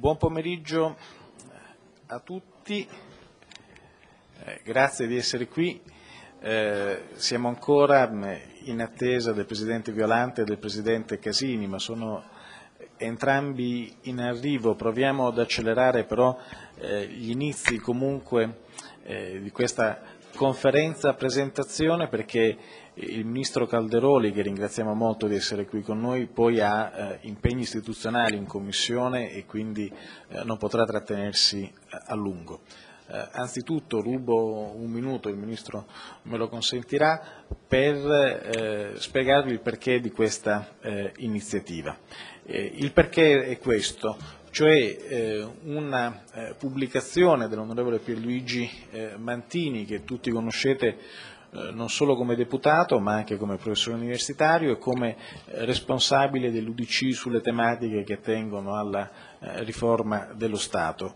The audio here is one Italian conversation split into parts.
buon pomeriggio a tutti, eh, grazie di essere qui. Eh, siamo ancora in attesa del Presidente Violante e del Presidente Casini, ma sono entrambi in arrivo. Proviamo ad accelerare però eh, gli inizi comunque eh, di questa conferenza presentazione perché il Ministro Calderoli, che ringraziamo molto di essere qui con noi, poi ha eh, impegni istituzionali in Commissione e quindi eh, non potrà trattenersi eh, a lungo. Eh, anzitutto rubo un minuto, il Ministro me lo consentirà, per eh, spiegarvi il perché di questa eh, iniziativa. il perché è questo, cioè una pubblicazione dell'onorevole Pierluigi Mantini, che tutti conoscete eh, non solo come deputato ma anche come professore universitario e come eh, responsabile dell'UDC sulle tematiche che attengono alla eh, riforma dello Stato.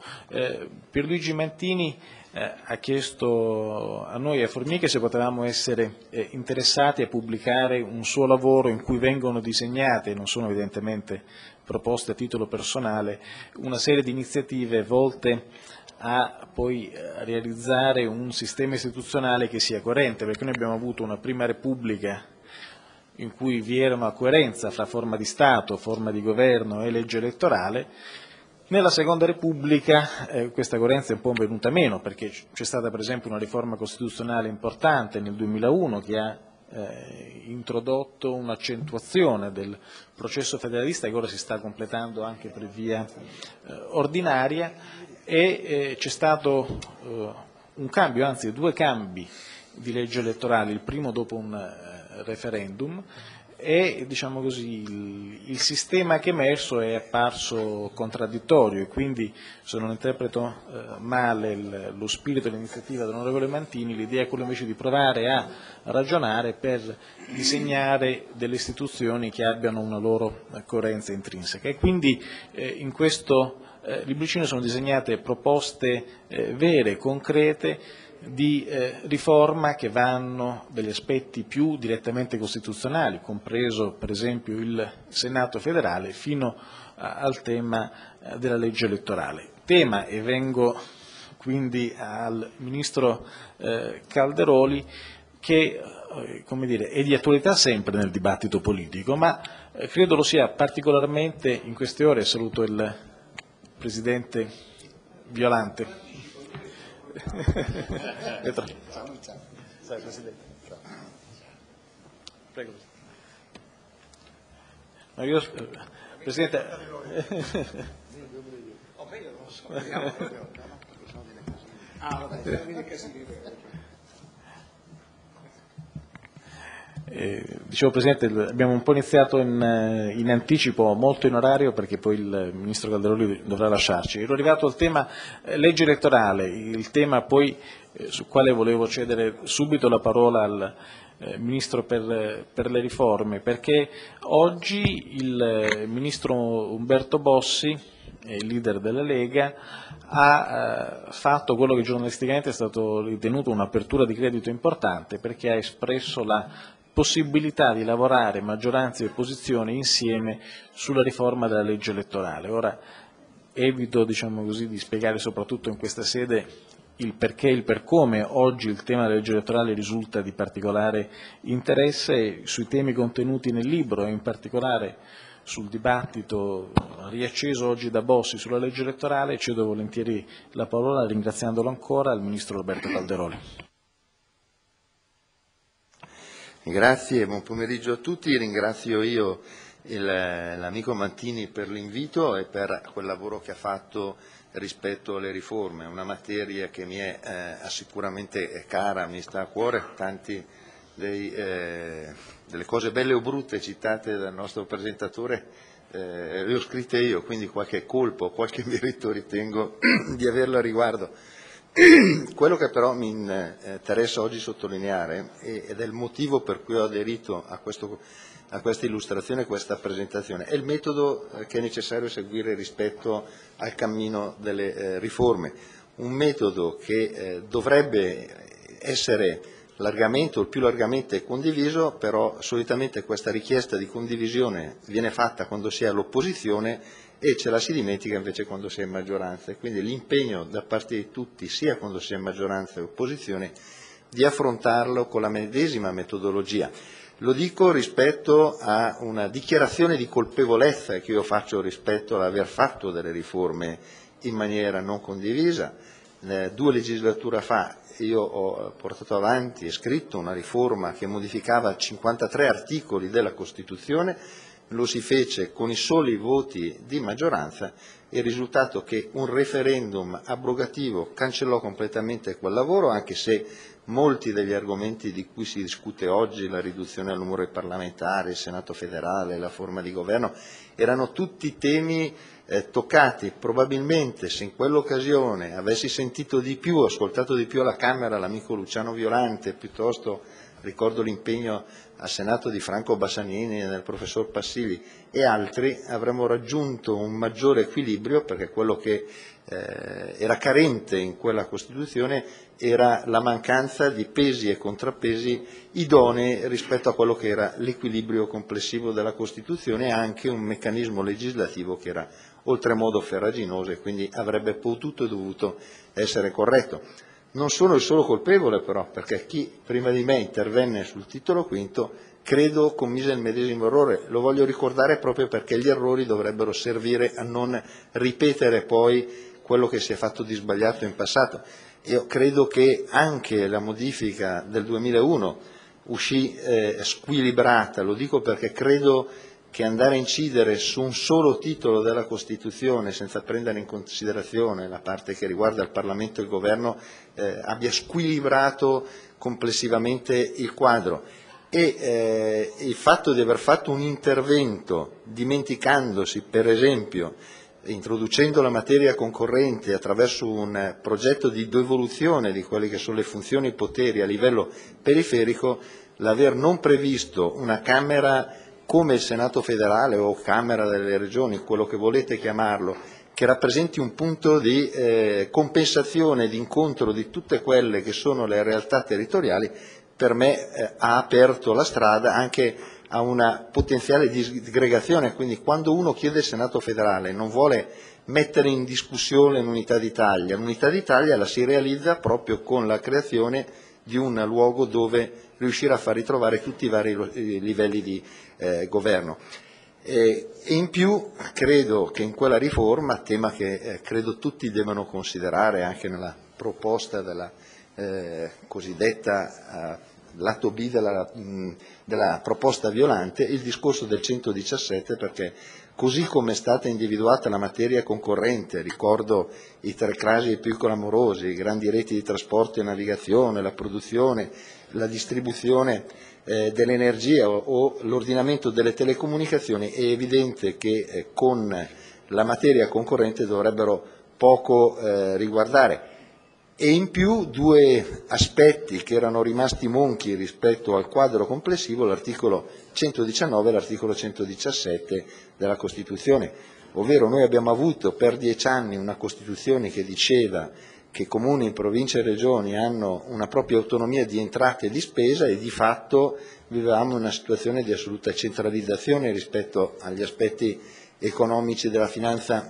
Pierluigi Mantini ha chiesto a noi a Formiche se potevamo essere interessati a pubblicare un suo lavoro in cui vengono disegnate, non sono evidentemente proposte a titolo personale, una serie di iniziative volte a poi eh, realizzare un sistema istituzionale che sia coerente, perché noi abbiamo avuto una prima Repubblica in cui vi era una coerenza fra forma di Stato, forma di governo e legge elettorale, nella Seconda Repubblica eh, questa coerenza è un po' venuta meno, perché c'è stata per esempio una riforma costituzionale importante nel 2001 che ha eh, introdotto un'accentuazione del processo federalista che ora si sta completando anche per via eh, ordinaria e eh, c'è stato eh, un cambio, anzi due cambi di legge elettorale, il primo dopo un eh, referendum e diciamo così, il, il, sistema che è emerso è apparso contraddittorio e quindi se non interpreto eh, male il, lo spirito dell'iniziativa dell'onorevole Mantini l'idea è quella invece di provare a ragionare per disegnare delle istituzioni che abbiano una loro coerenza intrinseca. E quindi eh, in questo eh, libricino sono disegnate proposte eh, vere, concrete, di eh, riforma che vanno dagli aspetti più direttamente costituzionali, compreso per esempio il Senato federale, fino al tema della legge elettorale. Tema, e vengo quindi al Ministro Calderoli, che dire, è di attualità sempre nel dibattito politico, ma credo lo sia particolarmente in queste ore, saluto il Presidente Violante. Prego. No, io, Presidente. Ah, eh, dicevo Presidente, abbiamo un po' iniziato in, eh, in, anticipo, molto in orario perché poi il Ministro Calderoli dovrà lasciarci. Ero arrivato al tema eh, legge elettorale, il tema poi eh, sul quale volevo cedere subito la parola al eh, Ministro per, per, le riforme, perché oggi il eh, Ministro Umberto Bossi, leader della Lega, ha fatto quello che giornalisticamente è stato ritenuto un'apertura di credito importante perché ha espresso la possibilità di lavorare maggioranza e opposizione insieme sulla riforma della legge elettorale. Ora evito diciamo così, di spiegare soprattutto in questa sede il perché e il per come oggi il tema della legge elettorale risulta di particolare interesse sui temi contenuti nel libro e in particolare sul dibattito riacceso oggi da Bossi sulla legge elettorale cedo volentieri la parola ringraziandolo ancora al Ministro Roberto Calderoli. Grazie, buon pomeriggio a tutti. Ringrazio io l'amico Mantini per l'invito e per quel lavoro che ha fatto rispetto alle riforme, una materia che mi è eh, sicuramente cara, mi sta a cuore, tanti dei, eh, delle cose belle o brutte citate dal nostro presentatore eh, le ho scritte io, quindi qualche colpo, qualche merito ritengo di averlo a riguardo. Quello che però mi interessa oggi sottolineare, ed è il motivo per cui ho aderito a, questo, a questa illustrazione, a questa presentazione, è il metodo eh, che è necessario seguire rispetto al cammino delle eh, riforme. Un metodo che eh, dovrebbe essere largamente o più largamente condiviso, però solitamente questa richiesta di condivisione viene fatta quando si è all'opposizione e ce la si dimentica invece quando si è in maggioranza. E quindi l'impegno da parte di tutti, sia quando si è in maggioranza che opposizione, di affrontarlo con la medesima metodologia. Lo dico rispetto a una dichiarazione di colpevolezza che io faccio rispetto all'aver fatto delle riforme in maniera non condivisa. Eh, due legislature fa io ho portato avanti e scritto una riforma che modificava 53 articoli della Costituzione, lo si fece con i soli voti di maggioranza e il risultato che un referendum abrogativo cancellò completamente quel lavoro, anche se molti degli argomenti di cui si discute oggi, la riduzione del numero parlamentare, il Senato federale, la forma di governo, erano tutti temi eh, toccati. Probabilmente se in quell'occasione avessi sentito di più, ascoltato di più alla Camera l'amico Luciano Violante, piuttosto ricordo l'impegno al Senato di Franco Bassanini e del professor Passigli e altri, avremmo raggiunto un maggiore equilibrio perché quello che eh, era carente in quella Costituzione era la mancanza di pesi e contrappesi idonei rispetto a quello che era l'equilibrio complessivo della Costituzione e anche un meccanismo legislativo che era oltremodo ferraginoso e quindi avrebbe potuto e dovuto essere corretto. Non sono il solo colpevole però, perché chi prima di me intervenne sul titolo quinto credo commise il medesimo errore. Lo voglio ricordare proprio perché gli errori dovrebbero servire a non ripetere poi quello che si è fatto di sbagliato in passato. Io credo che anche la modifica del 2001 uscì eh, squilibrata, lo dico perché credo che andare a incidere su un solo titolo della Costituzione senza prendere in considerazione la parte che riguarda il Parlamento e il Governo eh, abbia squilibrato complessivamente il quadro. E eh, il fatto di aver fatto un intervento dimenticandosi per esempio introducendo la materia concorrente attraverso un progetto di devoluzione di quelle che sono le funzioni e i poteri a livello periferico, l'aver non previsto una Camera come il Senato federale o Camera delle Regioni, quello che volete chiamarlo, che rappresenti un punto di eh, compensazione, di incontro di tutte quelle che sono le realtà territoriali, per me eh, ha aperto la strada anche a una potenziale disgregazione, quindi quando uno chiede il Senato federale non vuole mettere in discussione l'unità d'Italia, l'unità d'Italia la si realizza proprio con la creazione di un luogo dove riuscire a far ritrovare tutti i vari livelli di eh, governo. E in più credo che in quella riforma, tema che eh, credo tutti devono considerare anche nella proposta della eh, cosiddetta eh, lato B della, mh, della, proposta violante, il discorso del 117 perché così come è stata individuata la materia concorrente, ricordo i tre casi più clamorosi, i grandi reti di trasporto e navigazione, la produzione, la distribuzione eh, dell'energia o, o, l'ordinamento delle telecomunicazioni, è evidente che eh, con la materia concorrente dovrebbero poco eh, riguardare. E in più due aspetti che erano rimasti monchi rispetto al quadro complessivo, l'articolo 119 e l'articolo 117 della Costituzione, ovvero noi abbiamo avuto per dieci anni una Costituzione che diceva che comuni, province e regioni hanno una propria autonomia di entrate e di spesa e di fatto vivevamo una situazione di assoluta centralizzazione rispetto agli aspetti economici della finanza,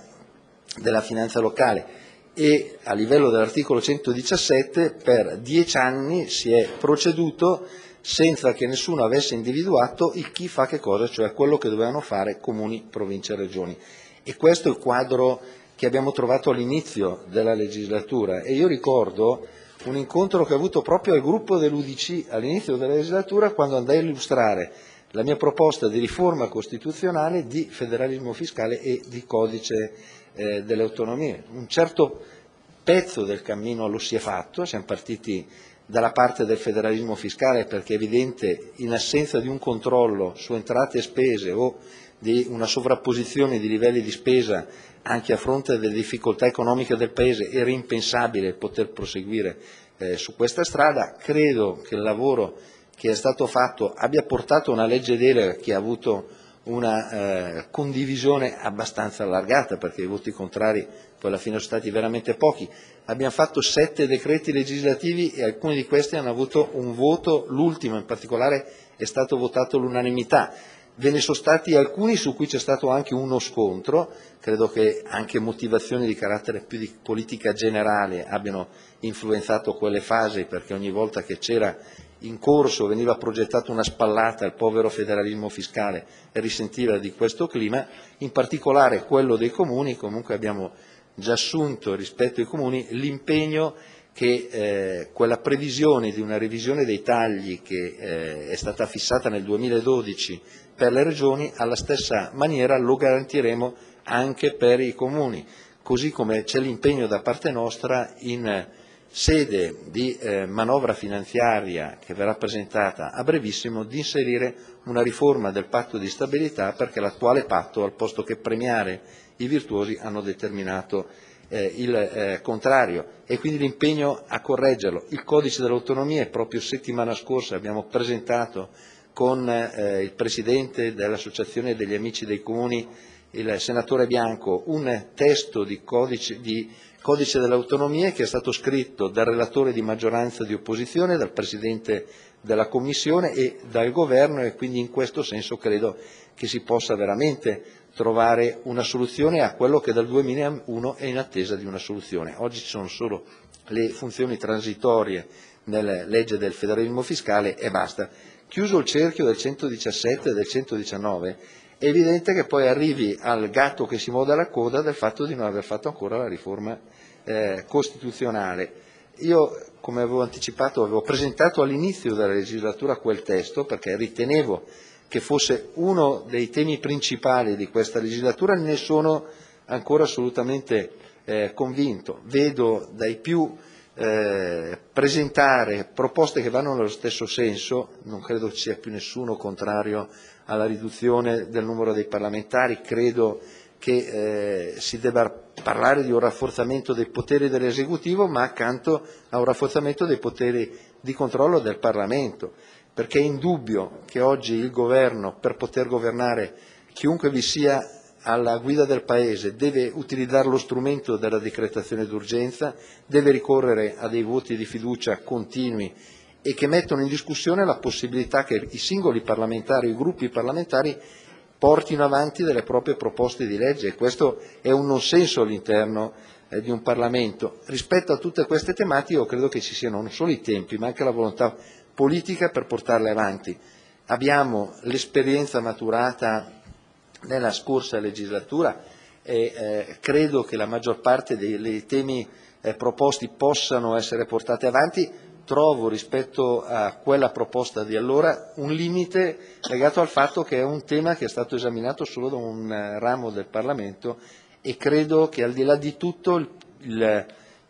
della finanza locale e a livello dell'articolo 117 per dieci anni si è proceduto senza che nessuno avesse individuato il chi fa che cosa, cioè quello che dovevano fare comuni, province e regioni. E questo è il quadro che abbiamo trovato all'inizio della legislatura e io ricordo un incontro che ho avuto proprio al gruppo dell'Udc all'inizio della legislatura quando andai a illustrare la mia proposta di riforma costituzionale di federalismo fiscale e di codice eh, delle autonomie. Un certo pezzo del cammino lo si è fatto, siamo partiti dalla parte del federalismo fiscale perché è evidente in assenza di un controllo su entrate e spese o di una sovrapposizione di livelli di spesa anche a fronte delle difficoltà economiche del Paese era impensabile poter proseguire eh, su questa strada. Credo che il lavoro che è stato fatto abbia portato una legge delega che ha avuto una eh, condivisione abbastanza allargata perché i voti contrari poi alla fine sono stati veramente pochi. Abbiamo fatto sette decreti legislativi e alcuni di questi hanno avuto un voto, l'ultimo in particolare è stato votato all'unanimità Ve ne sono stati alcuni su cui c'è stato anche uno scontro, credo che anche motivazioni di carattere più di politica generale abbiano influenzato quelle fasi, perché ogni volta che c'era in corso veniva progettata una spallata al povero federalismo fiscale e risentiva di questo clima, in particolare quello dei comuni, comunque abbiamo già assunto rispetto ai comuni l'impegno che eh, quella previsione di una revisione dei tagli che eh, è stata fissata nel 2012 per le regioni, alla stessa maniera lo garantiremo anche per i comuni, così come c'è l'impegno da parte nostra in sede di eh, manovra finanziaria che verrà presentata a brevissimo di inserire una riforma del patto di stabilità perché l'attuale patto, al posto che premiare i virtuosi, hanno determinato eh, il eh, contrario e quindi l'impegno a correggerlo. Il codice dell'autonomia, proprio settimana scorsa abbiamo presentato con eh, il Presidente dell'Associazione degli Amici dei Comuni, il Senatore Bianco, un testo di codice, di codice dell'autonomia che è stato scritto dal relatore di maggioranza di opposizione, dal Presidente della Commissione e dal Governo e quindi in questo senso credo che si possa veramente trovare una soluzione a quello che dal 2001 è in attesa di una soluzione. Oggi ci sono solo le funzioni transitorie nella legge del federalismo fiscale e basta. Chiuso il cerchio del 117 e del 119 è evidente che poi arrivi al gatto che si moda la coda del fatto di non aver fatto ancora la riforma eh, costituzionale. Io, come avevo anticipato, avevo presentato all'inizio della legislatura quel testo perché ritenevo che fosse uno dei temi principali di questa legislatura, ne sono ancora assolutamente eh, convinto. Vedo dai più presentare proposte che vanno nello stesso senso, non credo ci sia più nessuno contrario alla riduzione del numero dei parlamentari, credo che eh, si debba parlare di un rafforzamento dei poteri dell'esecutivo, ma accanto a un rafforzamento dei poteri di controllo del Parlamento perché è indubbio che oggi il governo, per poter governare, chiunque vi sia alla guida del Paese, deve utilizzare lo strumento della decretazione d'urgenza, deve ricorrere a dei voti di fiducia continui e che mettono in discussione la possibilità che i singoli parlamentari, i gruppi parlamentari portino avanti delle proprie proposte di legge e questo è un non senso all'interno eh, di un Parlamento. Rispetto a tutte queste tematiche io credo che ci siano non solo i tempi ma anche la volontà politica per portarle avanti. Abbiamo l'esperienza maturata nella scorsa legislatura e eh, credo che la maggior parte dei, dei temi eh, proposti possano essere portati avanti. Trovo rispetto a quella proposta di allora un limite legato al fatto che è un tema che è stato esaminato solo da un eh, ramo del Parlamento e credo che al di là di tutto il, il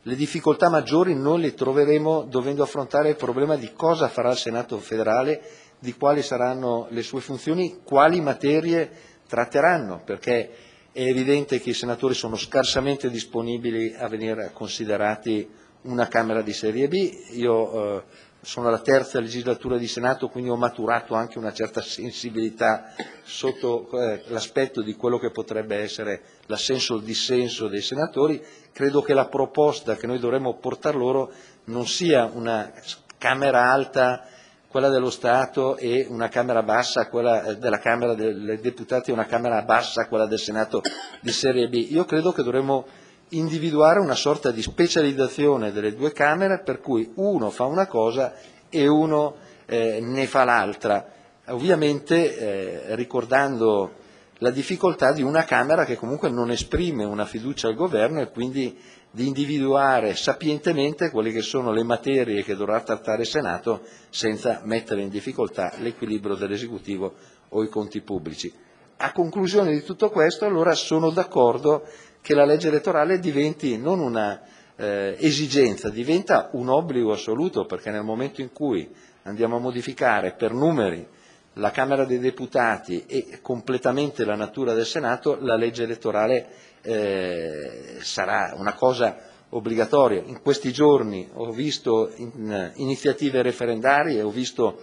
le difficoltà maggiori noi le troveremo dovendo affrontare il problema di cosa farà il Senato federale, di quali saranno le sue funzioni, quali materie tratteranno, perché è evidente che i senatori sono scarsamente disponibili a venire considerati una Camera di serie B. Io eh, sono alla terza legislatura di Senato, quindi ho maturato anche una certa sensibilità sotto eh, l'aspetto di quello che potrebbe essere l'assenso o il dissenso dei senatori. Credo che la proposta che noi dovremmo portare loro non sia una Camera alta, quella dello Stato, e una Camera bassa, quella eh, della Camera dei Deputati, e una Camera bassa, quella del Senato di serie B. Io credo che dovremmo individuare una sorta di specializzazione delle due Camere per cui uno fa una cosa e uno eh, ne fa l'altra, ovviamente eh, ricordando la difficoltà di una Camera che comunque non esprime una fiducia al Governo e quindi di individuare sapientemente quelle che sono le materie che dovrà trattare il Senato senza mettere in difficoltà l'equilibrio dell'esecutivo o i conti pubblici. A conclusione di tutto questo allora sono d'accordo che la legge elettorale diventi non una eh, esigenza, diventa un obbligo assoluto, perché nel momento in cui andiamo a modificare per numeri la Camera dei Deputati e completamente la natura del Senato, la legge elettorale eh, sarà una cosa obbligatoria. In questi giorni ho visto in, iniziative referendarie, ho visto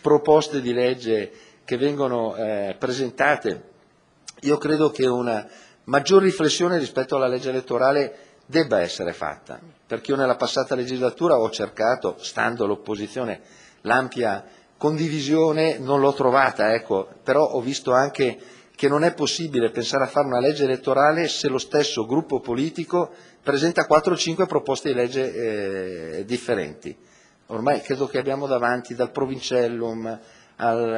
proposte di legge che vengono eh, presentate. Io credo che una maggior riflessione rispetto alla legge elettorale debba essere fatta, perché io nella passata legislatura ho cercato, stando all'opposizione, l'ampia condivisione non l'ho trovata, ecco, però ho visto anche che non è possibile pensare a fare una legge elettorale se lo stesso gruppo politico presenta 4 o 5 proposte di legge eh, differenti. Ormai credo che abbiamo davanti dal Provincellum al,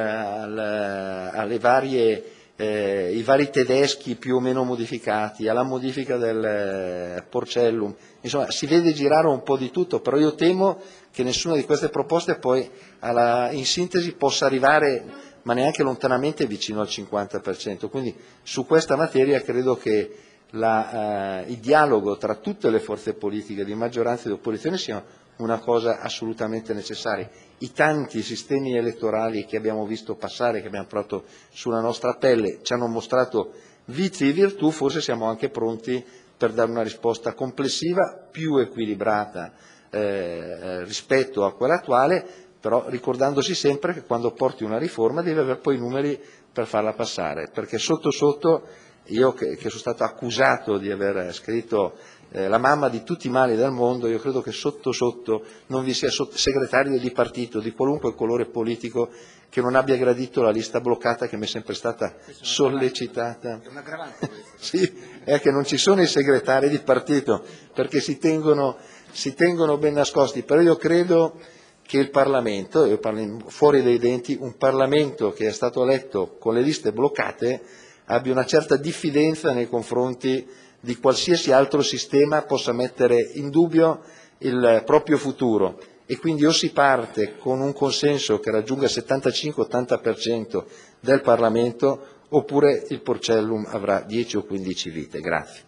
al, varie eh, i vari tedeschi più o meno modificati, alla modifica del eh, Porcellum, insomma si vede girare un po' di tutto, però io temo che nessuna di queste proposte poi alla, in sintesi possa arrivare ma neanche lontanamente vicino al 50%, quindi su questa materia credo che la, eh, il dialogo tra tutte le forze politiche di maggioranza e di opposizione sia una cosa assolutamente necessaria. I tanti sistemi elettorali che abbiamo visto passare, che abbiamo provato sulla nostra pelle, ci hanno mostrato vizi e virtù, forse siamo anche pronti per dare una risposta complessiva più equilibrata eh, rispetto a quella attuale, però ricordandosi sempre che quando porti una riforma devi avere poi i numeri per farla passare, perché sotto sotto io che, che sono stato accusato di aver scritto eh, la mamma di tutti i mali del mondo, io credo che sotto sotto non vi sia segretario di partito di qualunque colore politico che non abbia gradito la lista bloccata che mi è sempre stata sollecitata. È una sì, è che non ci sono i segretari di partito perché si tengono, si tengono ben nascosti, però io credo che il Parlamento, io parlo fuori dai denti, un Parlamento che è stato eletto con le liste bloccate abbia una certa diffidenza nei confronti di qualsiasi altro sistema possa mettere in dubbio il proprio futuro e quindi o si parte con un consenso che raggiunga il 75-80% del Parlamento oppure il Porcellum avrà 10 o 15 vite. Grazie.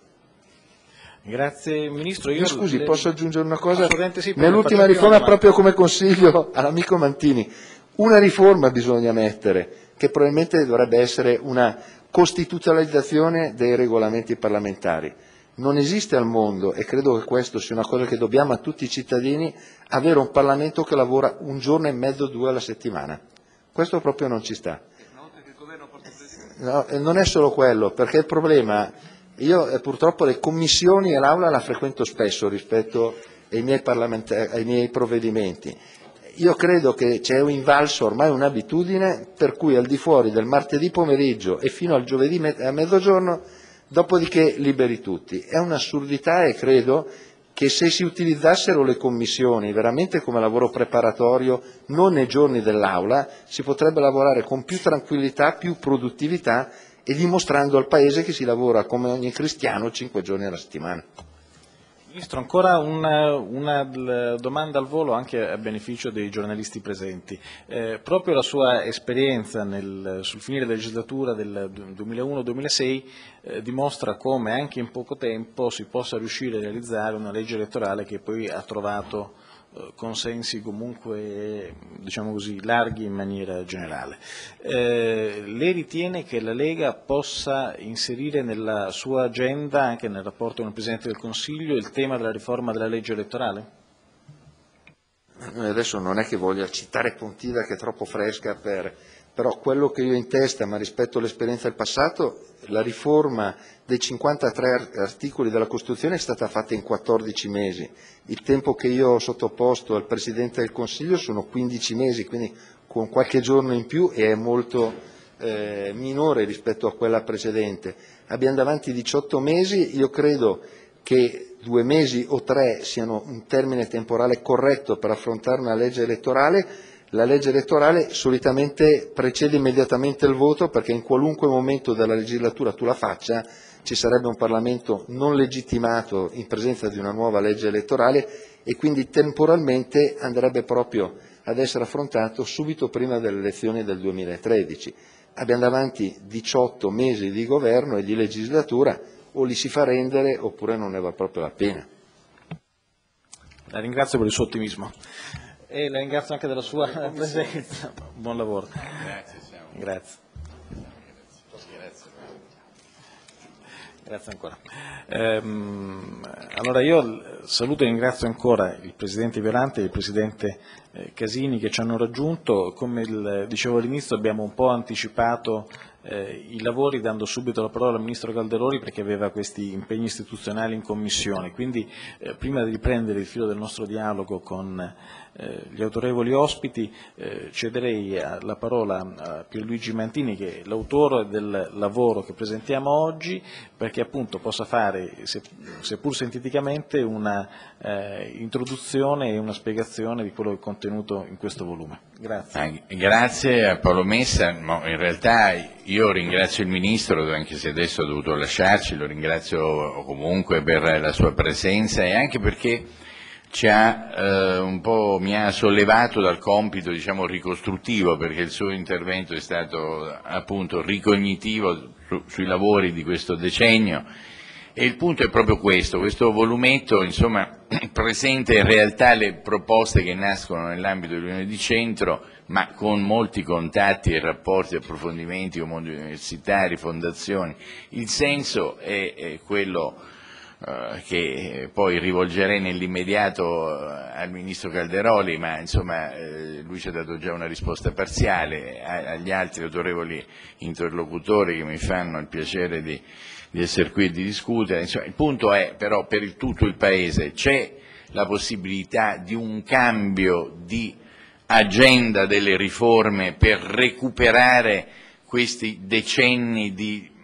Grazie Ministro. Io Mi scusi, le... posso aggiungere una cosa? Sì, Nell'ultima riforma, proprio come consiglio all'amico Mantini, una riforma bisogna mettere, che probabilmente dovrebbe essere una costituzionalizzazione dei regolamenti parlamentari. Non esiste al mondo, e credo che questo sia una cosa che dobbiamo a tutti i cittadini, avere un Parlamento che lavora un giorno e mezzo, due alla settimana. Questo proprio non ci sta. No, non è solo quello, perché il problema, io eh, purtroppo le commissioni e l'aula la frequento spesso rispetto ai miei, ai miei provvedimenti io credo che c'è un invalso, ormai un'abitudine, per cui al di fuori del martedì pomeriggio e fino al giovedì a mezzogiorno, dopodiché liberi tutti. È un'assurdità e credo che se si utilizzassero le commissioni veramente come lavoro preparatorio, non nei giorni dell'Aula, si potrebbe lavorare con più tranquillità, più produttività e dimostrando al Paese che si lavora come ogni cristiano cinque giorni alla settimana. Ministro, ancora una, una, domanda al volo anche a beneficio dei giornalisti presenti. Eh, proprio la sua esperienza nel, sul finire della legislatura del 2001-2006 eh, dimostra come anche in poco tempo si possa riuscire a realizzare una legge elettorale che poi ha trovato consensi comunque diciamo così, larghi in maniera generale. Eh, lei ritiene che la Lega possa inserire nella sua agenda, anche nel rapporto con il Presidente del Consiglio, il tema della riforma della legge elettorale? Adesso non è che voglia citare Pontida che è troppo fresca per però quello che io ho in testa, ma rispetto all'esperienza del passato, la riforma dei 53 articoli della Costituzione è stata fatta in 14 mesi, il tempo che io ho sottoposto al Presidente del Consiglio sono 15 mesi, quindi con qualche giorno in più e è molto eh, minore rispetto a quella precedente. Abbiamo davanti 18 mesi, io credo che due mesi o tre siano un termine temporale corretto per affrontare una legge elettorale, la legge elettorale solitamente precede immediatamente il voto perché in qualunque momento della legislatura tu la faccia ci sarebbe un Parlamento non legittimato in presenza di una nuova legge elettorale e quindi temporalmente andrebbe proprio ad essere affrontato subito prima delle elezioni del 2013. Abbiamo davanti 18 mesi di governo e di legislatura, o li si fa rendere oppure non ne va proprio la pena. La ringrazio per il suo ottimismo e la ringrazio anche della sua presenza. Buon lavoro. Grazie. Grazie. Grazie ancora. Ehm, allora io saluto e ringrazio ancora il Presidente Violante e il Presidente eh, Casini che ci hanno raggiunto. Come il, dicevo all'inizio abbiamo un po' anticipato eh, i lavori dando subito la parola al Ministro Calderoli perché aveva questi impegni istituzionali in Commissione. Quindi eh, prima di riprendere il filo del nostro dialogo con eh, gli autorevoli ospiti eh, cederei la parola a Pierluigi Mantini che è l'autore del lavoro che presentiamo oggi perché appunto possa fare, seppur sinteticamente, una eh, introduzione e una spiegazione di quello che è contenuto in questo volume. Grazie. Ah, grazie a Paolo Messa, in realtà io ringrazio il Ministro, anche se adesso ha dovuto lasciarci, lo ringrazio comunque per la sua presenza e anche perché ha, eh, mi ha sollevato dal compito diciamo, ricostruttivo perché il suo intervento è stato appunto ricognitivo su, sui lavori di questo decennio. E il punto è proprio questo, questo volumetto insomma, presenta in realtà le proposte che nascono nell'ambito dell'Unione di Centro ma con molti contatti e rapporti, approfondimenti con mondi universitari, fondazioni, il senso è, è quello che poi rivolgerei nell'immediato eh, al Ministro Calderoli, ma eh, lui ci ha dato già una risposta parziale, agli altri autorevoli interlocutori che mi fanno il piacere di, di essere qui e di discutere. Insomma, il punto è però per il, tutto il Paese c'è la possibilità di un cambio di agenda delle riforme per recuperare questi decenni di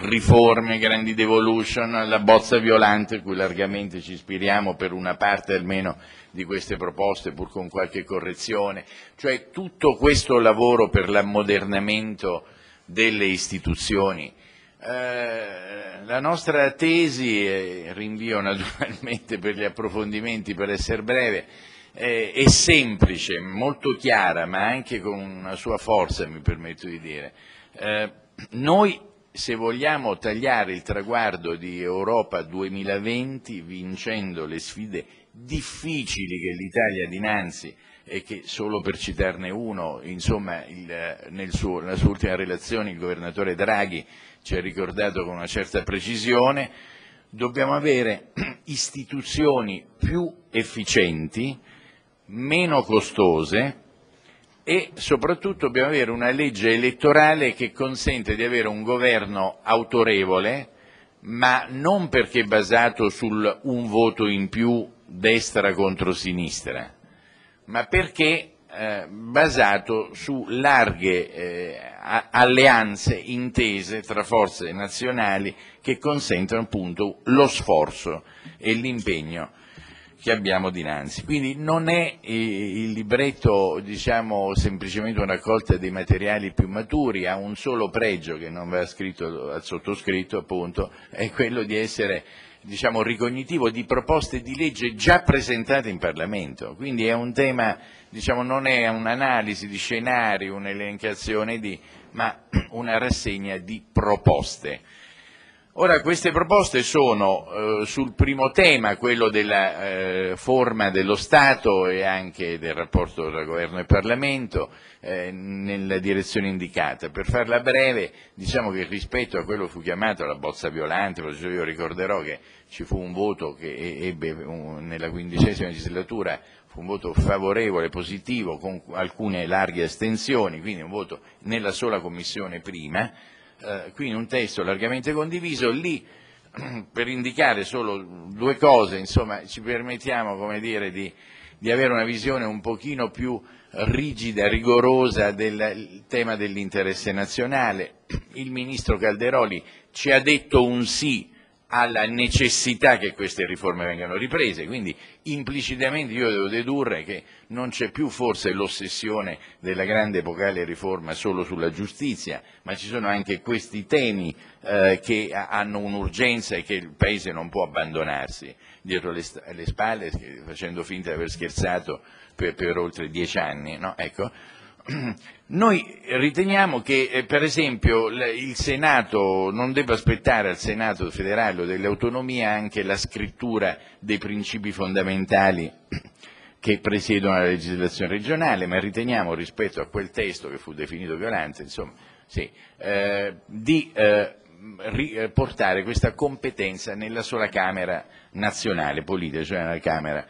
riforme, grandi devolution, la bozza violante, cui largamente ci ispiriamo per una parte almeno di queste proposte, pur con qualche correzione, cioè tutto questo lavoro per l'ammodernamento delle istituzioni. Eh, la nostra tesi, rinvio naturalmente per gli approfondimenti per essere breve, eh, è semplice, molto chiara, ma anche con una sua forza, mi permetto di dire. Eh, noi se vogliamo tagliare il traguardo di Europa 2020 vincendo le sfide difficili che l'Italia ha dinanzi e che solo per citarne uno, insomma, il, suo, nella sua ultima relazione il governatore Draghi ci ha ricordato con una certa precisione, dobbiamo avere istituzioni più efficienti, meno costose, e soprattutto dobbiamo avere una legge elettorale che consente di avere un governo autorevole, ma non perché basato sul un voto in più destra contro sinistra, ma perché eh, basato su larghe eh, alleanze intese tra forze nazionali che consentono appunto lo sforzo e l'impegno che abbiamo dinanzi. Quindi non è il libretto diciamo, semplicemente una raccolta dei materiali più maturi, ha un solo pregio che non va scritto al sottoscritto appunto, è quello di essere diciamo, ricognitivo di proposte di legge già presentate in Parlamento. Quindi è un tema, diciamo, non è un'analisi di scenari, un'elencazione di, ma una rassegna di proposte. Ora, queste proposte sono eh, sul primo tema, quello della eh, forma dello Stato e anche del rapporto tra Governo e Parlamento, eh, nella direzione indicata. Per farla breve, diciamo che rispetto a quello fu chiamato la bozza violante, io ricorderò che ci fu un voto che ebbe nella quindicesima legislatura, fu un voto favorevole, positivo, con alcune larghe astensioni, quindi un voto nella sola Commissione prima, qui in un testo largamente condiviso, lì per indicare solo due cose, insomma, ci permettiamo come dire, di, di avere una visione un pochino più rigida, rigorosa del tema dell'interesse nazionale. Il Ministro Calderoli ci ha detto un sì alla necessità che queste riforme vengano riprese, quindi implicitamente io devo dedurre che non c'è più forse l'ossessione della grande epocale riforma solo sulla giustizia, ma ci sono anche questi temi eh, che hanno un'urgenza e che il Paese non può abbandonarsi dietro le, le spalle facendo finta di aver scherzato per, per oltre dieci anni. No? Ecco. Noi riteniamo che eh, per esempio il Senato non debba aspettare al Senato federale o delle autonomie anche la scrittura dei principi fondamentali che presiedono la legislazione regionale, ma riteniamo rispetto a quel testo che fu definito violante, eh, di eh, eh portare questa competenza nella sola Camera nazionale politica, cioè nella Camera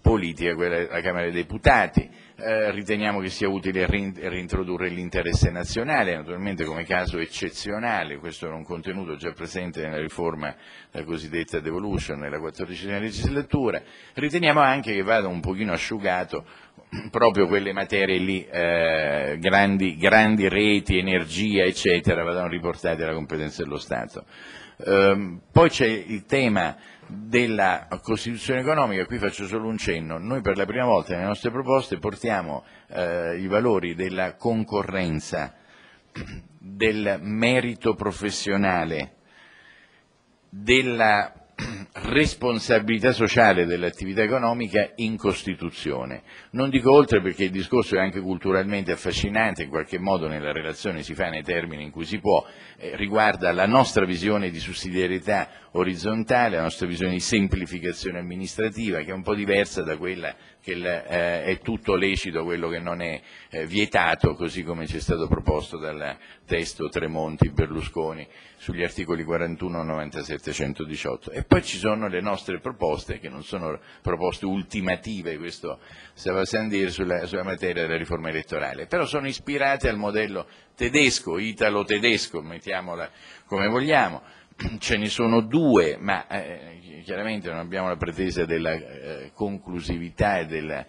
politica, quella della Camera dei Deputati riteniamo che sia utile reintrodurre l'interesse nazionale, naturalmente come caso eccezionale, questo era un contenuto già presente nella riforma la cosiddetta devolution nella quattordicesima legislatura, riteniamo anche che vada un pochino asciugato proprio quelle materie lì, eh, grandi, grandi, reti, energia, eccetera, vadano riportate alla competenza dello Stato. Eh, poi c'è il tema della Costituzione economica, qui faccio solo un cenno, noi per la prima volta nelle nostre proposte portiamo eh, i valori della concorrenza, del merito professionale, della responsabilità sociale dell'attività economica in Costituzione. Non dico oltre perché il discorso è anche culturalmente affascinante, in qualche modo nella relazione si fa nei termini in cui si può, eh, riguarda la nostra visione di sussidiarietà orizzontale, la nostra visione di semplificazione amministrativa che è un po' diversa da quella che il, eh, è tutto lecito quello che non è eh, vietato, così come ci è stato proposto dal testo Tremonti-Berlusconi sugli articoli 41, 97 e 118. E poi ci sono le nostre proposte, che non sono proposte ultimative, questo stava a dire, sulla, sulla materia della riforma elettorale, però sono ispirate al modello tedesco, italo-tedesco, mettiamola come vogliamo, ce ne sono due, ma eh, chiaramente non abbiamo la pretesa della eh, conclusività e della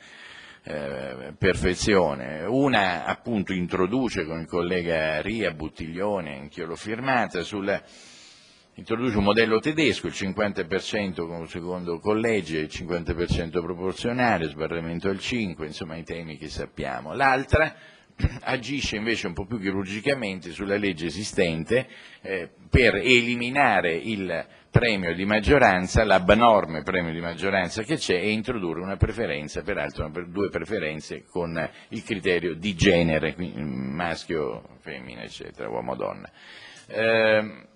perfezione. Una appunto introduce con il collega Ria Buttiglione, anch'io l'ho firmata, sulla, introduce un modello tedesco, il 50% come secondo collegi il 50% proporzionale, sbarramento al 5, insomma i temi che sappiamo. L'altra agisce invece un po' più chirurgicamente sulla legge esistente eh, per eliminare il l'abnorme premio di maggioranza che c'è e introdurre una preferenza, peraltro due preferenze con il criterio di genere, maschio, femmina, eccetera, uomo-donna. Eh,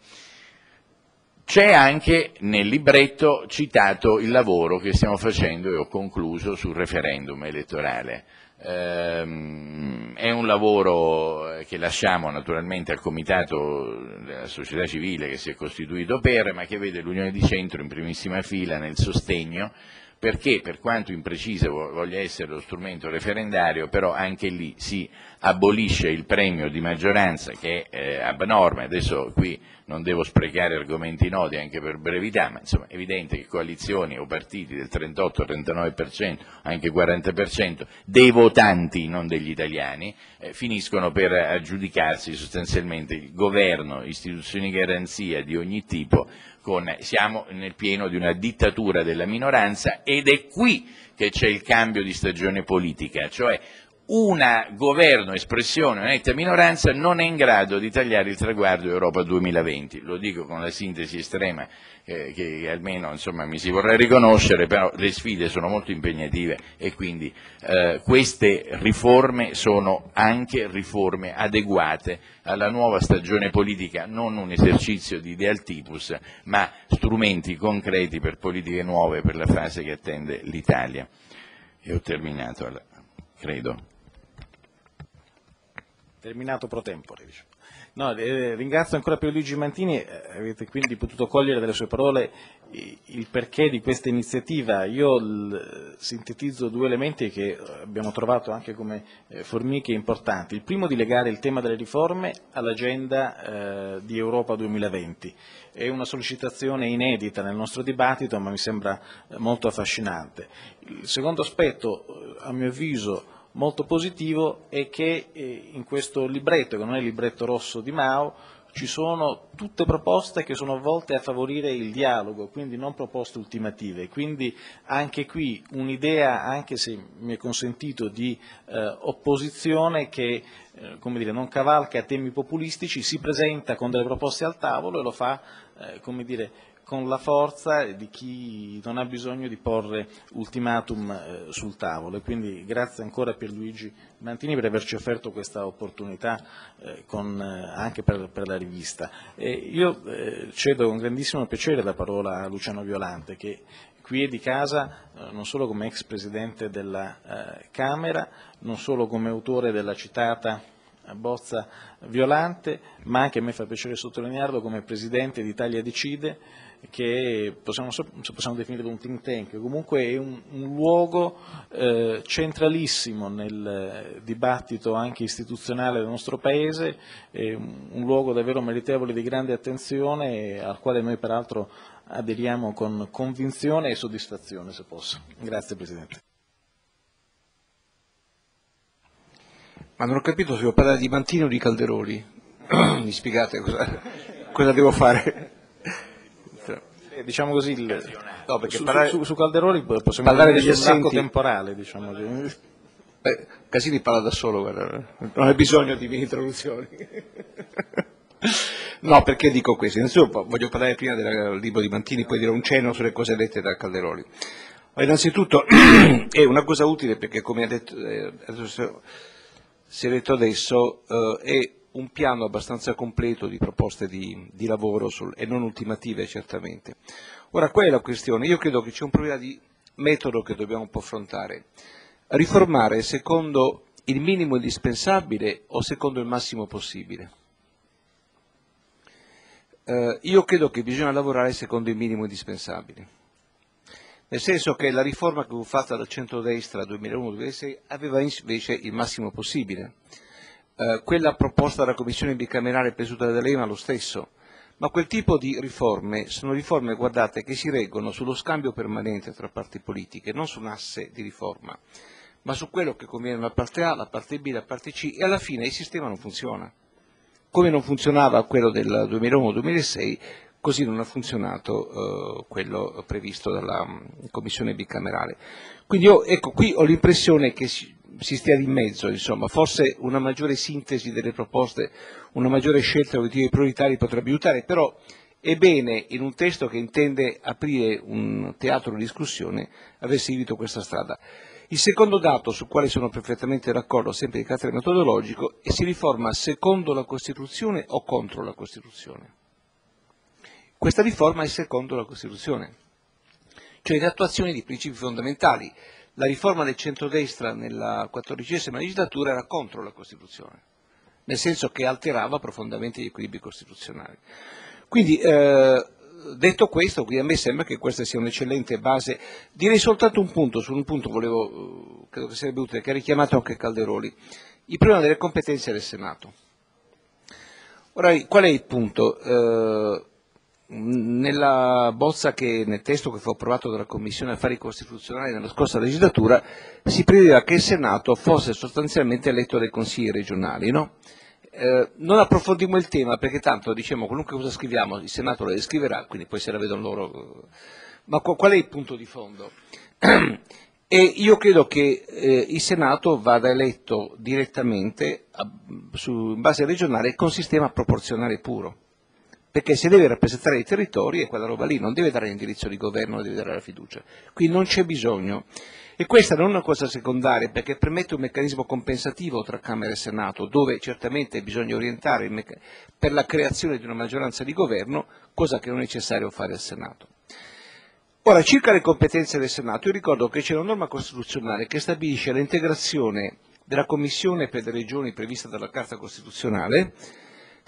c'è anche nel libretto citato il lavoro che stiamo facendo e ho concluso sul referendum elettorale. Ehm, è un lavoro che lasciamo naturalmente al comitato della società civile che si è costituito per, ma che vede l'Unione di Centro in primissima fila nel sostegno perché per quanto imprecisa voglia essere lo strumento referendario, però anche lì si abolisce il premio di maggioranza che è eh, abnorme, adesso qui non devo sprecare argomenti noti anche per brevità, ma è evidente che coalizioni o partiti del 38-39%, anche 40% dei votanti, non degli italiani, eh, finiscono per aggiudicarsi sostanzialmente il governo, istituzioni di garanzia di ogni tipo, con, siamo nel pieno di una dittatura della minoranza ed è qui che c'è il cambio di stagione politica, cioè un governo espressione, una netta minoranza, non è in grado di tagliare il traguardo Europa 2020. Lo dico con la sintesi estrema eh, che almeno mi si vorrà riconoscere, però le sfide sono molto impegnative e quindi eh, queste riforme sono anche riforme adeguate alla nuova stagione politica, non un esercizio di idealtipus, ma strumenti concreti per politiche nuove per la fase che attende l'Italia. E ho terminato, credo terminato pro tempore. Diciamo. No, eh, ringrazio ancora Luigi Mantini, eh, avete quindi potuto cogliere dalle sue parole il perché di questa iniziativa. Io sintetizzo due elementi che abbiamo trovato anche come eh, formiche importanti. Il primo di legare il tema delle riforme all'agenda eh, di Europa 2020. È una sollecitazione inedita nel nostro dibattito, ma mi sembra eh, molto affascinante. Il secondo aspetto, eh, a mio avviso, molto positivo è che eh, in questo libretto, che non è il libretto rosso di Mao, ci sono tutte proposte che sono volte a favorire il dialogo, quindi non proposte ultimative. Quindi anche qui un'idea, anche se mi è consentito, di eh, opposizione che eh, dire, non cavalca temi populistici, si presenta con delle proposte al tavolo e lo fa eh, dire, con la forza di chi non ha bisogno di porre ultimatum eh, sul tavolo. E quindi grazie ancora a Pierluigi Mantini per averci offerto questa opportunità eh, con, eh, anche per, per, la rivista. E io eh, cedo con grandissimo piacere la parola a Luciano Violante che qui è di casa eh, non solo come ex Presidente della Camera, non solo come autore della citata bozza Violante, ma anche a me fa piacere sottolinearlo come Presidente d'Italia Decide, che possiamo, possiamo definire un think tank, comunque è un, un luogo eh, centralissimo nel dibattito anche istituzionale del nostro Paese, è un, un luogo davvero meritevole di grande attenzione al quale noi peraltro aderiamo con convinzione e soddisfazione se posso. Grazie Presidente. Ma non ho capito se devo parlare di Mantino o di Calderoli. Mi spiegate cosa, cosa devo fare? Eh, diciamo così, il, no, su, parlare, su, su, Calderoli possiamo parlare degli assenti temporale, diciamo. Beh, Casini parla da solo, guarda, non hai bisogno di mie introduzioni. no, perché dico questo? Innanzitutto voglio parlare prima del libro di Mantini, poi dire un cenno sulle cose dette da Calderoli. Ma innanzitutto è una cosa utile perché, come ha detto, eh, si è detto adesso, eh, è un piano abbastanza completo di proposte di, di lavoro sul, e non ultimative certamente. Ora, qual è la questione? Io credo che c'è un problema di metodo che dobbiamo un po' affrontare. Riformare secondo il minimo indispensabile o secondo il massimo possibile? Eh, io credo che bisogna lavorare secondo il minimo indispensabile nel senso che la riforma che fu fatta dal centrodestra 2001-2006 aveva invece il massimo possibile. Eh, quella proposta dalla Commissione bicamerale presieduta da Lema lo stesso, ma quel tipo di riforme sono riforme, guardate, che si reggono sullo scambio permanente tra parti politiche, non su un asse di riforma, ma su quello che conviene la parte A, la parte B, la parte C e alla fine il sistema non funziona. Come non funzionava quello del 2001-2006, così non ha funzionato eh, quello previsto dalla um, Commissione bicamerale. Quindi io, ecco, qui ho l'impressione che si, si stia di mezzo, insomma, forse una maggiore sintesi delle proposte, una maggiore scelta di obiettivi prioritari potrebbe aiutare, però è bene in un testo che intende aprire un teatro di discussione aver seguito questa strada. Il secondo dato sul quale sono perfettamente d'accordo, sempre di carattere metodologico, è si riforma secondo la Costituzione o contro la Costituzione. Questa riforma è secondo la Costituzione, cioè in attuazione di principi fondamentali. La riforma del centrodestra nella XIV legislatura era contro la Costituzione, nel senso che alterava profondamente gli equilibri costituzionali. Quindi, eh, detto questo, a me sembra che questa sia un'eccellente base. Direi soltanto un punto, su un punto volevo, eh, credo che sarebbe utile, che ha richiamato anche Calderoli, il problema delle competenze del Senato. Ora, qual è il punto? Eh, nella bozza che, nel testo che fu approvato dalla Commissione Affari Costituzionali nella scorsa legislatura si prevedeva che il Senato fosse sostanzialmente eletto dai consigli regionali. No? Eh, non approfondimmo il tema perché tanto diciamo qualunque cosa scriviamo il Senato la descriverà, quindi poi se la vedono loro. Ma qual è il punto di fondo? E io credo che eh, il Senato vada eletto direttamente a, su, in base regionale con sistema proporzionale puro perché se deve rappresentare i territori è quella roba lì, non deve dare l'indirizzo di governo, non deve dare la fiducia. Qui non c'è bisogno. E questa non è una cosa secondaria, perché permette un meccanismo compensativo tra Camera e Senato, dove certamente bisogna orientare per la creazione di una maggioranza di governo, cosa che non è necessario fare al Senato. Ora, circa le competenze del Senato, io ricordo che c'è una norma costituzionale che stabilisce l'integrazione della Commissione per le regioni prevista dalla Carta Costituzionale,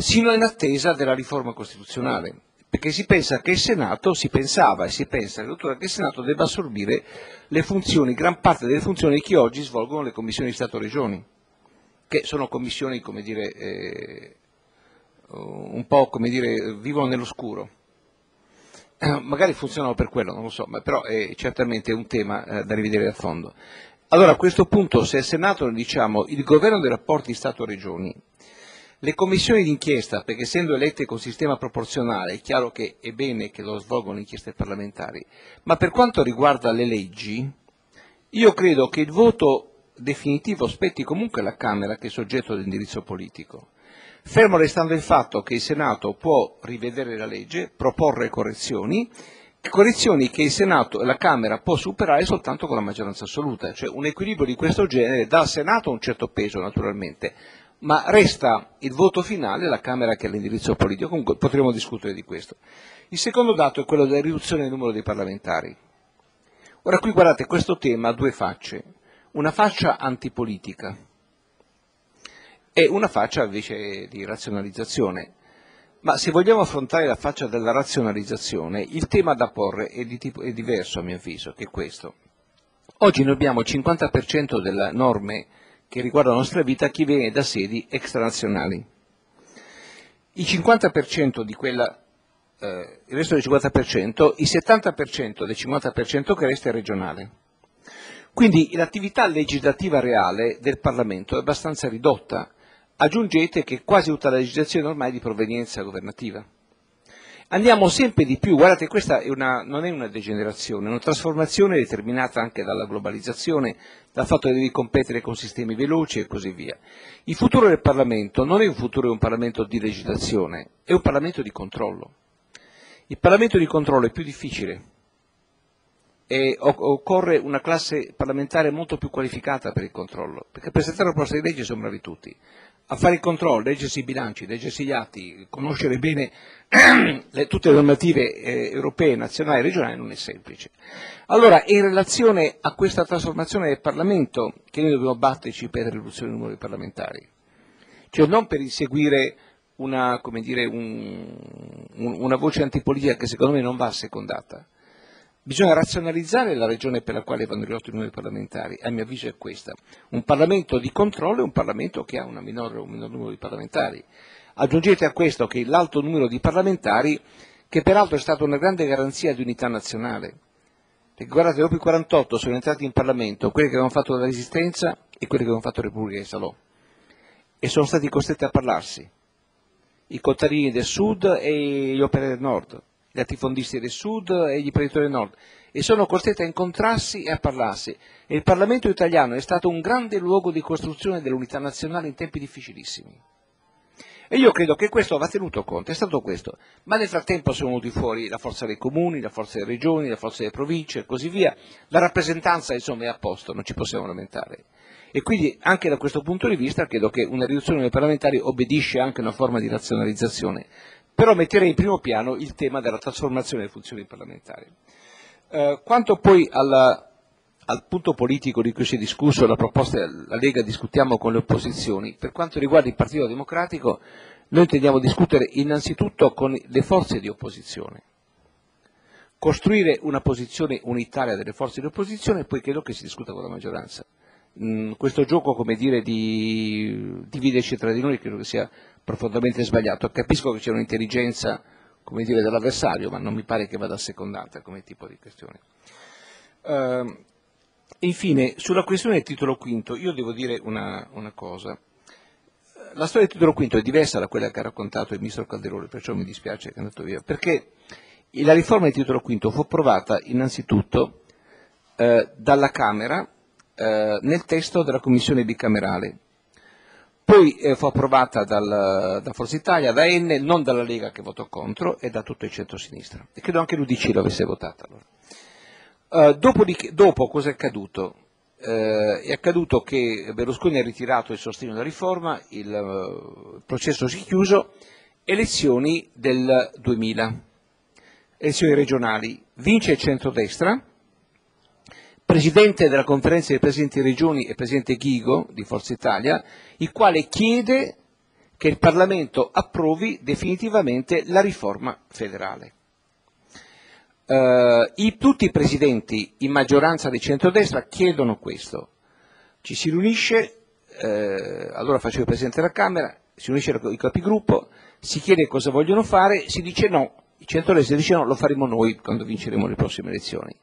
sino in attesa della riforma costituzionale, perché si pensa che il Senato, si pensava e si pensa addirittura che il Senato debba assorbire le funzioni, gran parte delle funzioni che oggi svolgono le commissioni di Stato-Regioni, che sono commissioni, come dire, eh, un po' come dire, vivono nell'oscuro. Eh, magari funzionano per quello, non lo so, però è certamente un tema eh, da rivedere a fondo. Allora a questo punto se il Senato diciamo il governo dei rapporti Stato-Regioni le commissioni d'inchiesta, perché essendo elette con sistema proporzionale, è chiaro che è bene che lo svolgano inchieste parlamentari, ma per quanto riguarda le leggi, io credo che il voto definitivo spetti comunque alla Camera che è soggetto all'indirizzo politico. Fermo restando il fatto che il Senato può rivedere la legge, proporre correzioni, correzioni che il Senato e la Camera può superare soltanto con la maggioranza assoluta, cioè un equilibrio di questo genere dà al Senato un certo peso naturalmente, ma resta il voto finale la Camera che ha l'indirizzo politico, comunque potremo discutere di questo. Il secondo dato è quello della riduzione del numero dei parlamentari. Ora qui guardate, questo tema ha due facce, una faccia antipolitica e una faccia invece di razionalizzazione. Ma se vogliamo affrontare la faccia della razionalizzazione, il tema da porre è, di tipo, è diverso a mio avviso, che è questo. Oggi noi abbiamo il 50% delle norme che riguardano la nostra vita che viene da sedi extranazionali. Il 50% di quella, eh, il resto del 50%, il 70% del 50% che resta è regionale. Quindi l'attività legislativa reale del Parlamento è abbastanza ridotta. Aggiungete che quasi tutta la legislazione ormai è di provenienza governativa. Andiamo sempre di più, guardate questa è una, non è una degenerazione, è una trasformazione determinata anche dalla globalizzazione, dal fatto che devi competere con sistemi veloci e così via. Il futuro del Parlamento non è un futuro di un Parlamento di legislazione, è un Parlamento di controllo. Il Parlamento di controllo è più difficile, e occorre una classe parlamentare molto più qualificata per il controllo, perché presentare una proposta di legge sono bravi tutti. A fare il controllo, leggersi i bilanci, leggersi gli atti, conoscere bene tutte le normative eh, europee, nazionali e regionali non è semplice. Allora, in relazione a questa trasformazione del Parlamento che noi dobbiamo batterci per la riduzione del numero dei parlamentari, cioè non per inseguire una, dire, un, un, una voce antipolitica che secondo me non va assecondata, Bisogna razionalizzare la ragione per la quale vanno ridotti i numeri parlamentari, a mio avviso è questa. Un Parlamento di controllo è un Parlamento che ha minore, un minor numero di parlamentari. Aggiungete a questo che l'alto numero di parlamentari, che peraltro è stata una grande garanzia di unità nazionale. Perché guardate, dopo il 48 sono entrati in Parlamento quelli che avevano fatto la Resistenza e quelli che avevano fatto la Repubblica di Salò. E sono stati costretti a parlarsi. I contadini del sud e gli operai del nord i latifondisti del sud e gli imprenditori del nord, e sono costretti a incontrarsi e a parlarsi. E il Parlamento italiano è stato un grande luogo di costruzione dell'unità nazionale in tempi difficilissimi. E io credo che questo va tenuto conto, è stato questo. Ma nel frattempo sono venuti fuori la forza dei comuni, la forza delle regioni, la forza delle province e così via. La rappresentanza insomma è a posto, non ci possiamo lamentare. E quindi anche da questo punto di vista credo che una riduzione dei parlamentari obbedisce anche a una forma di razionalizzazione però metterei in primo piano il tema della trasformazione delle funzioni parlamentari. Eh, quanto poi alla, al punto politico di cui si è discusso, la proposta della Lega discutiamo con le opposizioni, per quanto riguarda il Partito Democratico noi intendiamo discutere innanzitutto con le forze di opposizione, costruire una posizione unitaria delle forze di opposizione e poi credo che si discuta con la maggioranza. Mm, questo gioco, come dire, di dividerci tra di noi credo che sia profondamente sbagliato. Capisco che c'è un'intelligenza come dire, dell'avversario, ma non mi pare che vada assecondata come tipo di questione. Uh, infine, sulla questione del titolo quinto, io devo dire una, una, cosa. La storia del titolo quinto è diversa da quella che ha raccontato il ministro Calderoli, perciò mi dispiace che è andato via, perché la riforma del titolo quinto fu approvata innanzitutto eh, dalla Camera eh, nel testo della commissione bicamerale, poi eh, fu approvata dal, da Forza Italia, da Enne, non dalla Lega che votò contro e da tutto il centro-sinistra. E credo anche l'UDC lo avesse votata. Allora. Uh, dopo, di, dopo cosa è accaduto? Uh, è accaduto che Berlusconi ha ritirato il sostegno alla riforma, il uh, processo si è chiuso, elezioni del 2000, elezioni regionali, vince il centrodestra, presidente della conferenza dei presidenti di regioni e presidente Ghigo di Forza Italia, il quale chiede che il Parlamento approvi definitivamente la riforma federale. Uh, i, tutti i presidenti in maggioranza di centrodestra chiedono questo. Ci si riunisce, eh, allora facevo il Presidente della Camera, si riunisce i capigruppo, si chiede cosa vogliono fare, si dice no, il centrodestra dice no, lo faremo noi quando vinceremo le prossime elezioni.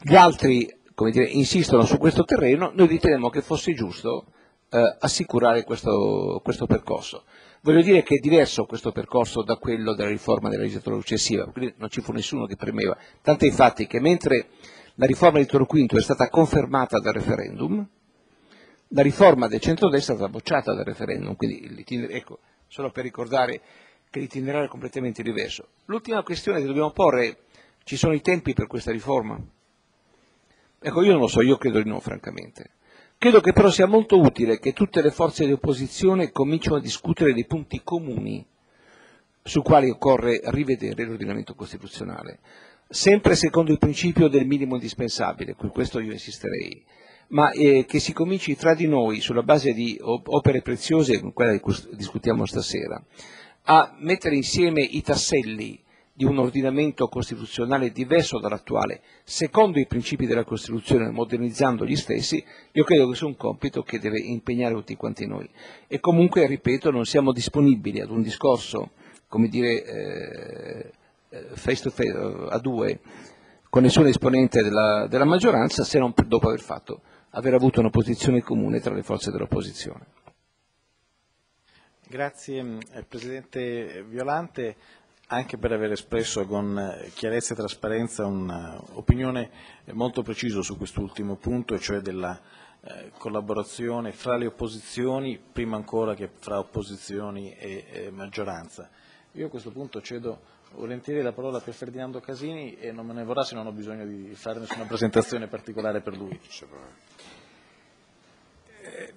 Gli altri dire, insistono su questo terreno, noi riteniamo che fosse giusto eh, assicurare questo, questo, percorso. Voglio dire che è diverso questo percorso da quello della riforma della legislatura successiva, quindi non ci fu nessuno che premeva. Tanto infatti che mentre la riforma del Toro V è stata confermata dal referendum, la riforma del centrodestra è stata bocciata dal referendum, quindi ecco, solo per ricordare che l'itinerario è completamente diverso. L'ultima questione che dobbiamo porre, ci sono i tempi per questa riforma? Ecco, io non lo so, io credo di no, francamente. Credo che però sia molto utile che tutte le forze di opposizione cominciano a discutere dei punti comuni su quali occorre rivedere l'ordinamento costituzionale, sempre secondo il principio del minimo indispensabile, con questo io insisterei, ma eh, che si cominci tra di noi sulla base di opere preziose, come quella di cui discutiamo stasera, a mettere insieme i tasselli di un ordinamento costituzionale diverso dall'attuale, secondo i principi della Costituzione, modernizzando gli stessi, io credo che sia un compito che deve impegnare tutti quanti noi. E comunque, ripeto, non siamo disponibili ad un discorso, come dire, eh, eh face to face, a due, con nessun esponente della, della maggioranza, se non dopo aver fatto, aver avuto una posizione comune tra le forze dell'opposizione. Grazie Presidente Violante anche per aver espresso con eh, chiarezza e trasparenza un'opinione molto precisa su quest'ultimo punto, cioè della eh, collaborazione fra le opposizioni, prima ancora che fra opposizioni e maggioranza. Io a questo punto cedo volentieri la parola per Ferdinando Casini e non me ne vorrà se non ho bisogno di fare nessuna presentazione particolare per lui. Eh,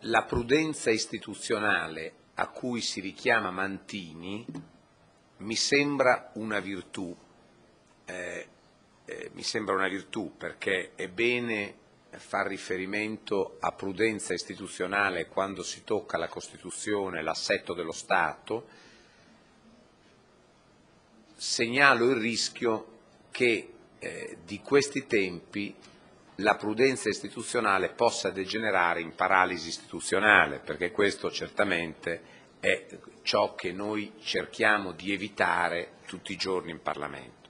la prudenza istituzionale a cui si richiama Mantini mi sembra una virtù, eh, eh, mi sembra una virtù perché è bene far riferimento a prudenza istituzionale quando si tocca la Costituzione, l'assetto dello Stato, segnalo il rischio che eh, di questi tempi la prudenza istituzionale possa degenerare in paralisi istituzionale, perché questo certamente è ciò che noi cerchiamo di evitare tutti i giorni in Parlamento.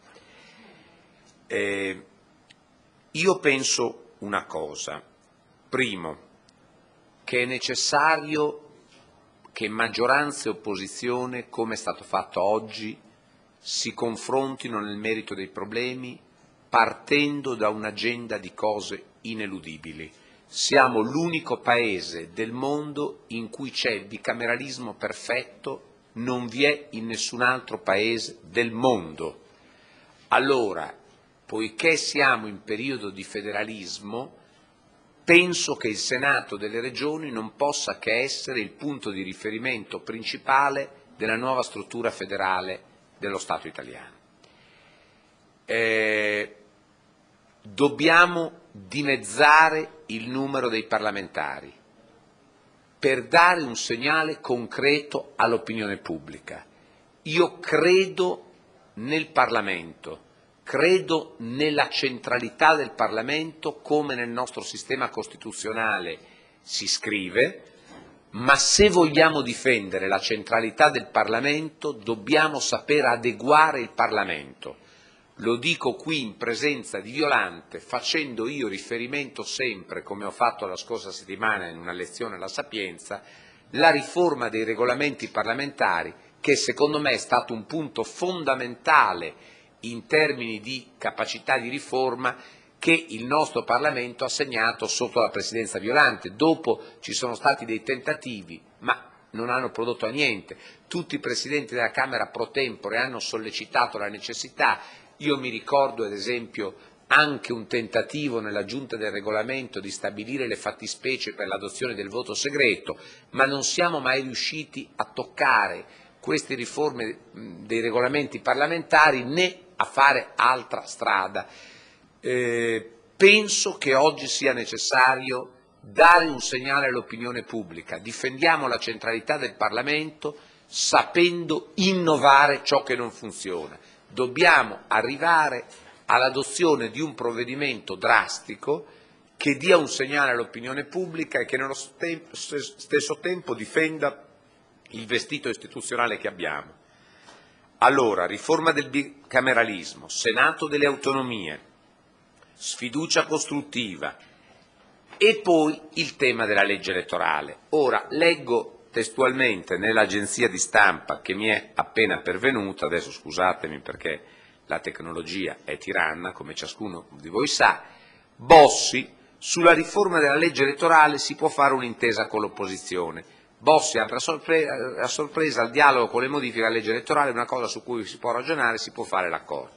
Eh, io penso una cosa, primo, che è necessario che maggioranza e opposizione, come è stato fatto oggi, si confrontino nel merito dei problemi partendo da un'agenda di cose ineludibili. Siamo l'unico paese del mondo in cui c'è il bicameralismo perfetto, non vi è in nessun altro paese del mondo. Allora, poiché siamo in periodo di federalismo, penso che il Senato delle Regioni non possa che essere il punto di riferimento principale della nuova struttura federale dello Stato italiano. Eh, dobbiamo dimezzare il numero dei parlamentari per dare un segnale concreto all'opinione pubblica. Io credo nel Parlamento, credo nella centralità del Parlamento come nel nostro sistema costituzionale si scrive, ma se vogliamo difendere la centralità del Parlamento dobbiamo saper adeguare il Parlamento lo dico qui in presenza di Violante, facendo io riferimento sempre, come ho fatto la scorsa settimana in una lezione alla Sapienza, la riforma dei regolamenti parlamentari, che secondo me è stato un punto fondamentale in termini di capacità di riforma che il nostro Parlamento ha segnato sotto la Presidenza Violante. Dopo ci sono stati dei tentativi, ma non hanno prodotto a niente. Tutti i Presidenti della Camera pro tempore hanno sollecitato la necessità io mi ricordo, ad esempio, anche un tentativo nella Giunta del Regolamento di stabilire le fattispecie per l'adozione del voto segreto, ma non siamo mai riusciti a toccare queste riforme dei regolamenti parlamentari né a fare altra strada. Eh, penso che oggi sia necessario dare un segnale all'opinione pubblica, difendiamo la centralità del Parlamento sapendo innovare ciò che non funziona dobbiamo arrivare all'adozione di un provvedimento drastico che dia un segnale all'opinione pubblica e che nello stesso tempo difenda il vestito istituzionale che abbiamo. Allora, riforma del bicameralismo, Senato delle autonomie, sfiducia costruttiva e poi il tema della legge elettorale. Ora, leggo testualmente nell'agenzia di stampa che mi è appena pervenuta, adesso scusatemi perché la tecnologia è tiranna, come ciascuno di voi sa, Bossi sulla riforma della legge elettorale si può fare un'intesa con l'opposizione. Bossi apre a sorpresa, il dialogo con le modifiche alla legge elettorale, una cosa su cui si può ragionare, si può fare l'accordo.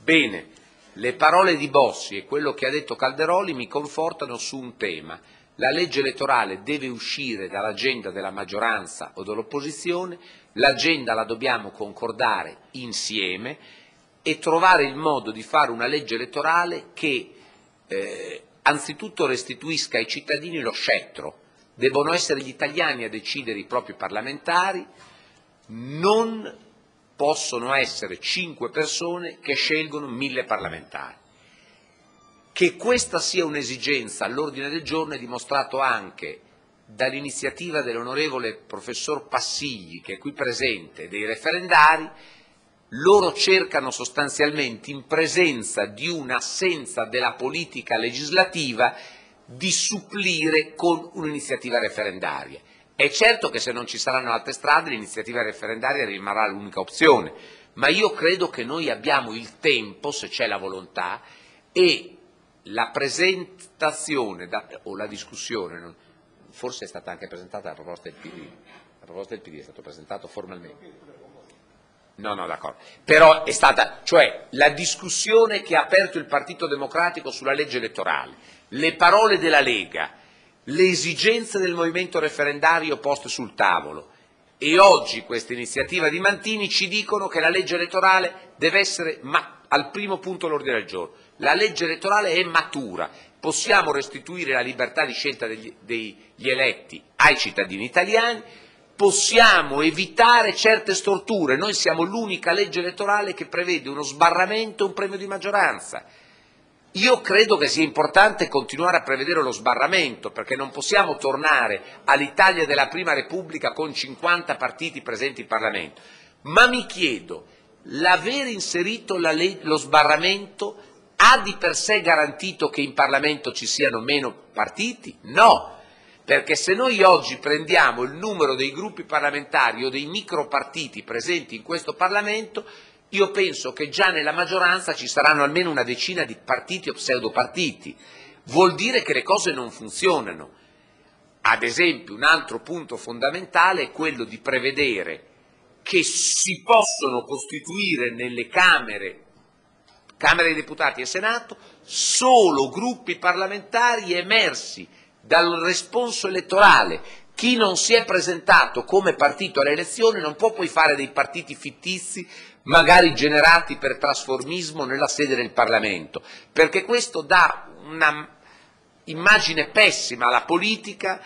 Bene, le parole di Bossi e quello che ha detto Calderoli mi confortano su un tema, la legge elettorale deve uscire dall'agenda della maggioranza o dell'opposizione, l'agenda la dobbiamo concordare insieme e trovare il modo di fare una legge elettorale che eh, anzitutto restituisca ai cittadini lo scettro debbono essere gli italiani a decidere i propri parlamentari, non possono essere cinque persone che scelgono mille parlamentari. Che questa sia un'esigenza all'ordine del giorno è dimostrato anche dall'iniziativa dell'onorevole professor Passigli, che è qui presente, dei referendari, loro cercano sostanzialmente, in presenza di un'assenza della politica legislativa, di supplire con un'iniziativa referendaria. È certo che se non ci saranno altre strade l'iniziativa referendaria rimarrà l'unica opzione, ma io credo che noi abbiamo il tempo, se c'è la volontà, e la presentazione da, o la discussione, forse è stata anche presentata la proposta del PD, la proposta del PD è stata presentata formalmente. No, no, d'accordo. Però è stata, cioè la discussione che ha aperto il Partito Democratico sulla legge elettorale, le parole della Lega, le esigenze del movimento referendario poste sul tavolo e oggi questa iniziativa di Mantini ci dicono che la legge elettorale deve essere ma, al primo punto all'ordine del giorno. La legge elettorale è matura, possiamo restituire la libertà di scelta degli, degli eletti ai cittadini italiani, possiamo evitare certe storture. Noi siamo l'unica legge elettorale che prevede uno sbarramento e un premio di maggioranza. Io credo che sia importante continuare a prevedere lo sbarramento, perché non possiamo tornare all'Italia della Prima Repubblica con 50 partiti presenti in Parlamento. Ma mi chiedo, l'aver inserito la lo sbarramento ha di per sé garantito che in Parlamento ci siano meno partiti? No, perché se noi oggi prendiamo il numero dei gruppi parlamentari o dei micropartiti presenti in questo Parlamento, io penso che già nella maggioranza ci saranno almeno una decina di partiti o pseudopartiti. Vuol dire che le cose non funzionano. Ad esempio, un altro punto fondamentale è quello di prevedere che si possono costituire nelle Camere, Camera dei Deputati e Senato, solo gruppi parlamentari emersi dal responso elettorale. Chi non si è presentato come partito alle elezioni non può poi fare dei partiti fittizi magari generati per trasformismo nella sede del Parlamento, perché questo dà un'immagine pessima alla politica,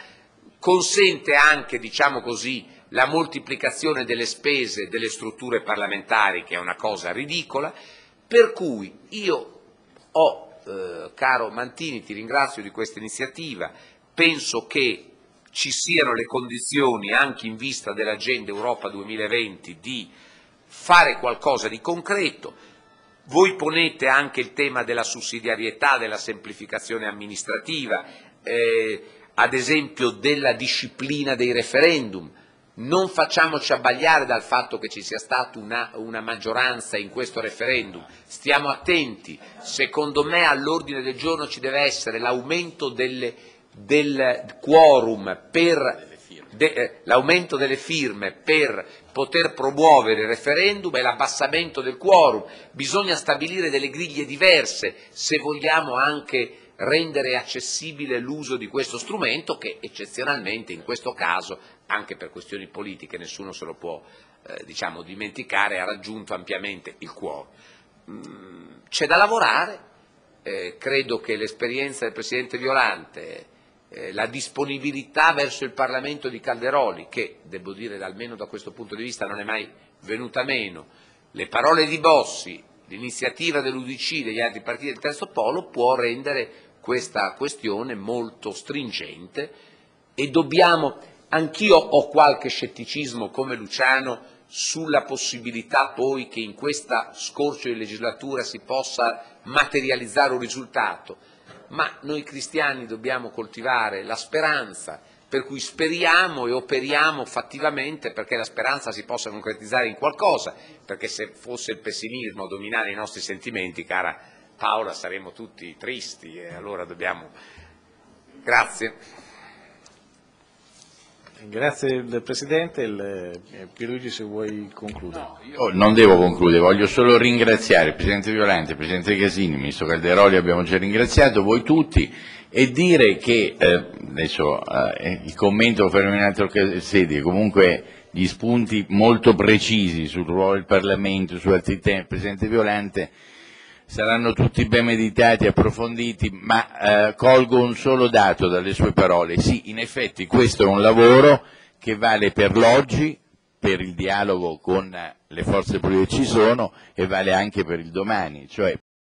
consente anche, diciamo così, la moltiplicazione delle spese delle strutture parlamentari, che è una cosa ridicola, per cui io ho, eh, caro Mantini, ti ringrazio di questa iniziativa, penso che ci siano le condizioni, anche in vista dell'agenda Europa 2020, di fare qualcosa di concreto. Voi ponete anche il tema della sussidiarietà, della semplificazione amministrativa, eh, ad esempio della disciplina dei referendum. Non facciamoci abbagliare dal fatto che ci sia stata una, una maggioranza in questo referendum, stiamo attenti, secondo me all'ordine del giorno ci deve essere l'aumento del quorum per de, eh, l'aumento delle firme per poter promuovere il referendum e l'abbassamento del quorum, bisogna stabilire delle griglie diverse se vogliamo anche rendere accessibile l'uso di questo strumento che eccezionalmente in questo caso, anche per questioni politiche, nessuno se lo può eh, diciamo, dimenticare, ha raggiunto ampiamente il quorum. Mm, c'è da lavorare, eh, credo che l'esperienza del Presidente Violante eh, la disponibilità verso il Parlamento di Calderoli, che devo dire almeno da questo punto di vista non è mai venuta meno, le parole di Bossi, l'iniziativa dell'UDC e degli altri partiti del terzo polo può rendere questa questione molto stringente e dobbiamo, anch'io ho qualche scetticismo come Luciano sulla possibilità poi che in questa scorcio di legislatura si possa materializzare un risultato, ma noi cristiani dobbiamo coltivare la speranza, per cui speriamo e operiamo fattivamente perché la speranza si possa concretizzare in qualcosa, perché se fosse il pessimismo a dominare i nostri sentimenti, cara Paola, saremmo tutti tristi e allora dobbiamo... Grazie. Grazie del Presidente. Il, eh, Pierluigi se vuoi concludere. No, io non devo concludere, voglio solo ringraziare il Presidente Violante, il Presidente Casini, il Ministro Calderoli, abbiamo già ringraziato, voi tutti, e dire che, eh, adesso eh, il commento lo in altre sedi, comunque gli spunti molto precisi sul ruolo del Parlamento, su altri temi, il Presidente Violante, saranno tutti ben meditati, approfonditi, ma eh, colgo un solo dato dalle sue parole. Sì, in effetti questo è un lavoro che vale per l'oggi, per il dialogo con le forze politiche che ci sono e vale anche per il domani, cioè